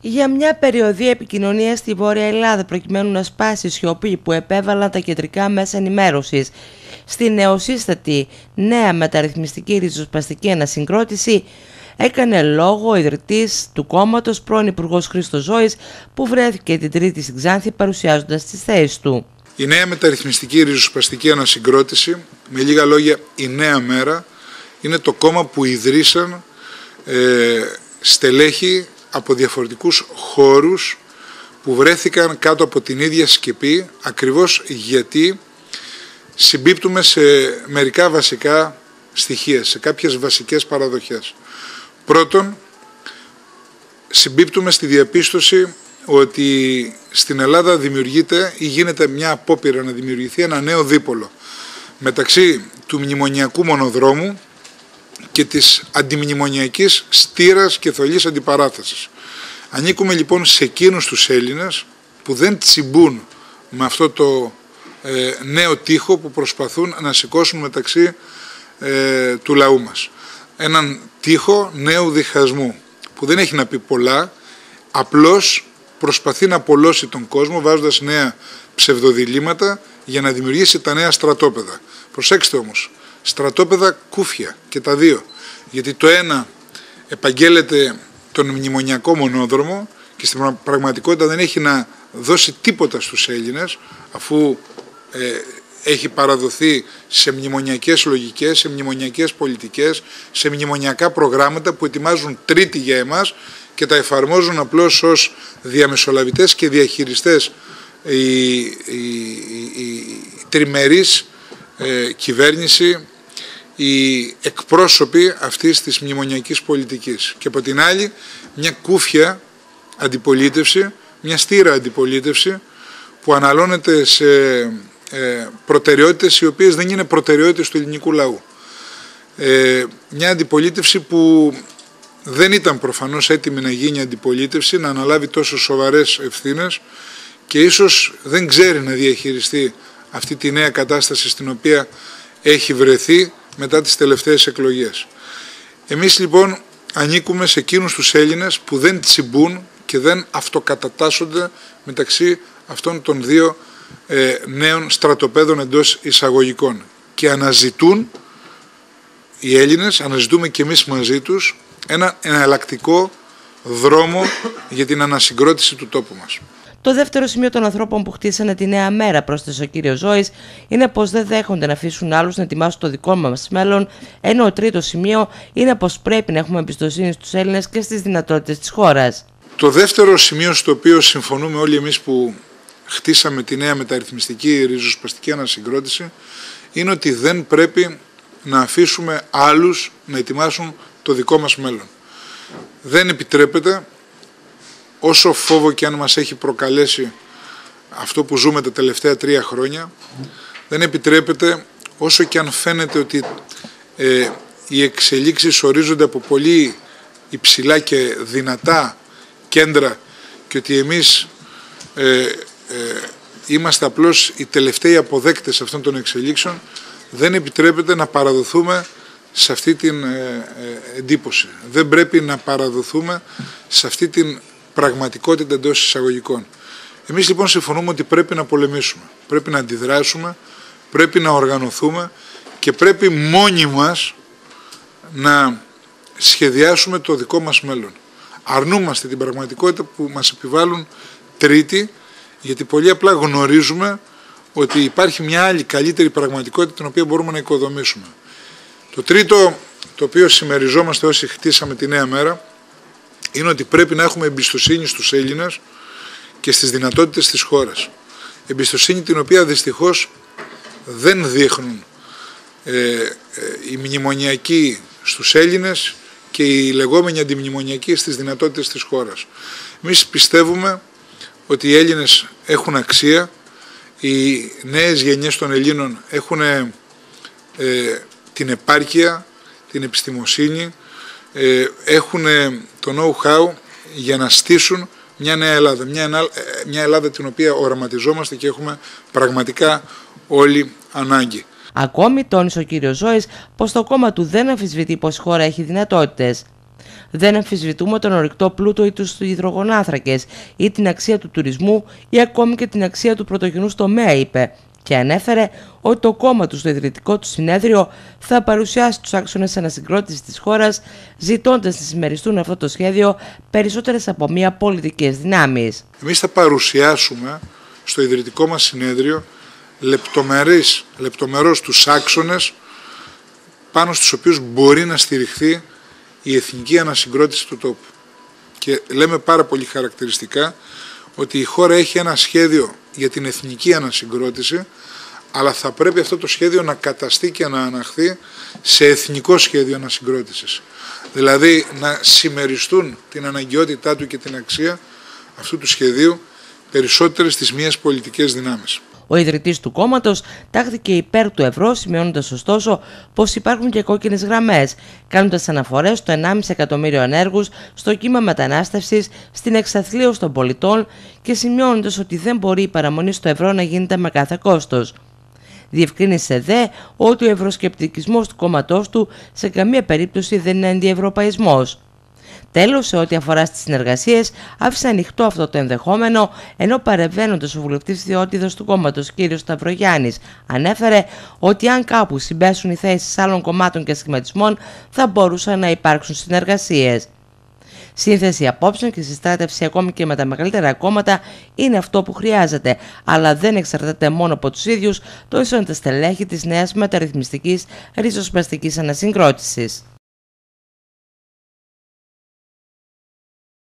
για μια περιοδία επικοινωνίας στη Βόρεια Ελλάδα προκειμένου να σπάσει η σιωπή που επέβαλαν τα κεντρικά μέσα ενημέρωσης. Στη νεοσύστατη νέα μεταρρυθμιστική ριζοσπαστική ανασυγκρότηση έκανε λόγο ο ιδρυτής του κόμματος πρώην Υπουργός Χρήστος Ζώης που βρέθηκε την Τρίτη στην Ξάνθη παρουσιάζοντας τις θέσεις του. Η νέα μεταρρυθμιστική ριζοσπαστική ανασυγκρότηση, με λίγα λόγια η νέα μέρα, είναι το κόμμα που ιδρύσαν ε, στελέχη από διαφορετικούς χώρους που βρέθηκαν κάτω από την ίδια σκεπή ακριβώς γιατί συμπίπτουμε σε μερικά βασικά στοιχεία, σε κάποιες βασικές παραδοχές. Πρώτον, συμπίπτουμε στη διαπίστωση ότι στην Ελλάδα δημιουργείται ή γίνεται μια απόπειρα να δημιουργηθεί ένα νέο δίπολο μεταξύ του μνημονιακού μονοδρόμου και της αντιμνημονιακής στήρας και θολής αντιπαράθεσης. Ανήκουμε λοιπόν σε εκείνους τους Έλληνες που δεν τσιμπούν με αυτό το ε, νέο τείχο που προσπαθούν να σηκώσουν μεταξύ ε, του λαού μας. Έναν τείχο νέου διχασμού που δεν έχει να πει πολλά, απλώς προσπαθεί να απολώσει τον κόσμο βάζοντας νέα ψευδοδιλήμματα για να δημιουργήσει τα νέα στρατόπεδα. Προσέξτε όμως, στρατόπεδα κούφια και τα δύο. Γιατί το ένα επαγγέλλεται τον μνημονιακό μονόδρομο και στην πραγματικότητα δεν έχει να δώσει τίποτα στους Έλληνες αφού ε, έχει παραδοθεί σε μνημονιακές λογικές, σε μνημονιακές πολιτικές, σε μνημονιακά προγράμματα που ετοιμάζουν τρίτη για εμάς και τα εφαρμόζουν απλώς ως διαμεσολαβητές και διαχειριστές η, η, η, η τριμερής ε, κυβέρνηση οι εκπρόσωποι αυτής της μνημονιακής πολιτικής. Και από την άλλη μια κούφια αντιπολίτευση, μια στήρα αντιπολίτευση που αναλώνεται σε ε, προτεραιότητες οι οποίες δεν είναι προτεραιότητες του ελληνικού λαού. Ε, μια αντιπολίτευση που δεν ήταν προφανώς έτοιμη να γίνει αντιπολίτευση, να αναλάβει τόσο σοβαρές ευθύνες και ίσως δεν ξέρει να διαχειριστεί αυτή τη νέα κατάσταση στην οποία έχει βρεθεί μετά τις τελευταίες εκλογές. Εμείς λοιπόν ανήκουμε σε εκείνους τους Έλληνες που δεν τσιμπούν και δεν αυτοκατατάσσονται μεταξύ αυτών των δύο ε, νέων στρατοπέδων εντός εισαγωγικών και αναζητούν οι Έλληνες, αναζητούμε και εμείς μαζί τους ένα εναλλακτικό δρόμο για την ανασυγκρότηση του τόπου μας. Το δεύτερο σημείο των ανθρώπων που χτίσανε τη νέα μέρα, πρόσθεσε ο κύριος Ζώης, είναι πως δεν δέχονται να αφήσουν άλλους να ετοιμάσουν το δικό μας μέλλον. Ενώ ο τρίτο σημείο είναι πως πρέπει να έχουμε εμπιστοσύνη στους Έλληνες και στις δυνατότητες της χώρας. Το δεύτερο σημείο στο οποίο συμφωνούμε όλοι εμείς που χτίσαμε τη νέα μεταρρυθμιστική ριζοσπαστική ανασυγκρότηση είναι ότι δεν πρέπει να αφήσουμε άλλους να ετοιμάσουν το δικό μας μέλλον. Δεν επιτρέπεται όσο φόβο και αν μας έχει προκαλέσει αυτό που ζούμε τα τελευταία τρία χρόνια, δεν επιτρέπεται όσο και αν φαίνεται ότι ε, οι εξελίξεις ορίζονται από πολύ υψηλά και δυνατά κέντρα και ότι εμείς ε, ε, είμαστε απλώς οι τελευταίοι αποδέκτες αυτών των εξελίξεων, δεν επιτρέπεται να παραδοθούμε σε αυτή την ε, εντύπωση. Δεν πρέπει να παραδοθούμε σε αυτή την πραγματικότητα εντός εισαγωγικών. Εμείς λοιπόν συμφωνούμε ότι πρέπει να πολεμήσουμε, πρέπει να αντιδράσουμε, πρέπει να οργανωθούμε και πρέπει μόνοι μας να σχεδιάσουμε το δικό μας μέλλον. Αρνούμαστε την πραγματικότητα που μας επιβάλλουν τρίτη, γιατί πολύ απλά γνωρίζουμε ότι υπάρχει μια άλλη καλύτερη πραγματικότητα την οποία μπορούμε να οικοδομήσουμε. Το τρίτο το οποίο συμμεριζόμαστε όσοι χτίσαμε τη νέα μέρα είναι ότι πρέπει να έχουμε εμπιστοσύνη στους Έλληνες και στις δυνατότητες της χώρας. Εμπιστοσύνη την οποία δυστυχώς δεν δείχνουν ε, ε, οι μνημονιακοί στους Έλληνες και οι λεγόμενοι αντιμνημονιακοί στις δυνατότητες της χώρας. Εμείς πιστεύουμε ότι οι Έλληνες έχουν αξία, οι νέες γενιές των Ελλήνων έχουν ε, την επάρκεια, την επιστημοσύνη, ε, έχουν το know-how για να στήσουν μια νέα Ελλάδα. Μια, ε, μια Ελλάδα την οποία οραματιζόμαστε και έχουμε πραγματικά όλοι ανάγκη. Ακόμη τόνισε ο κύριος Ζώης πως το κόμμα του δεν αμφισβητεί πως η χώρα έχει δυνατότητες. Δεν αμφισβητούμε τον ορυκτό πλούτο ή τους υδρογονάθρακε ή την αξία του τουρισμού ή ακόμη και την αξία του πρωτογενού τομέα, είπε και ανέφερε ότι το κόμμα του στο ιδρυτικό του συνέδριο θα παρουσιάσει τους άξονες ανασυγκρότησης της χώρας ζητώντας να συμμεριστούν αυτό το σχέδιο περισσότερες από μία πολιτικές δυνάμεις. Εμείς θα παρουσιάσουμε στο ιδρυτικό μας συνέδριο λεπτομερείς, λεπτομερώς τους άξονες πάνω στους οποίους μπορεί να στηριχθεί η εθνική ανασυγκρότηση του τόπου. Και λέμε πάρα πολύ χαρακτηριστικά ότι η χώρα έχει ένα σχέδιο για την εθνική ανασυγκρότηση, αλλά θα πρέπει αυτό το σχέδιο να καταστεί και να αναχθεί σε εθνικό σχέδιο ανασυγκρότησης. Δηλαδή να συμμεριστούν την αναγκαιότητά του και την αξία αυτού του σχεδίου περισσότερες τις μίας πολιτικές δυνάμεις. Ο ιδρυτής του κόμματος τάχθηκε υπέρ του ευρώ, σημειώνοντας ωστόσο πως υπάρχουν και κόκκινες γραμμές, κάνοντας αναφορές στο 1,5 εκατομμύριο ανέργου, στο κύμα μετανάστευσης, στην εξαθλίωση των πολιτών και σημειώνοντας ότι δεν μπορεί η παραμονή στο ευρώ να γίνεται με κάθε κόστος. Διευκρίνησε δε ότι ο ευρωσκεπτικισμός του κόμματός του σε καμία περίπτωση δεν είναι αντιευρωπαϊσμός. Τέλος, σε ό,τι αφορά στις συνεργασίες, άφησε ανοιχτό αυτό το ενδεχόμενο, ενώ παρεμβαίνοντα ο βουλευτής Θεότιδος του κόμματος κ. Σταυρογιάννης ανέφερε ότι αν κάπου συμπέσουν οι θέσεις άλλων κομμάτων και σχηματισμών, θα μπορούσαν να υπάρξουν συνεργασίες. Σύνθεση απόψεων και συστράτευση ακόμη και με τα μεγαλύτερα κόμματα είναι αυτό που χρειάζεται, αλλά δεν εξαρτάται μόνο από τους ίδιους, τόσο είναι τα στελέχη της νέας μεταρρυθμιστικής ριζοσπαστική ανασυγκρότησης.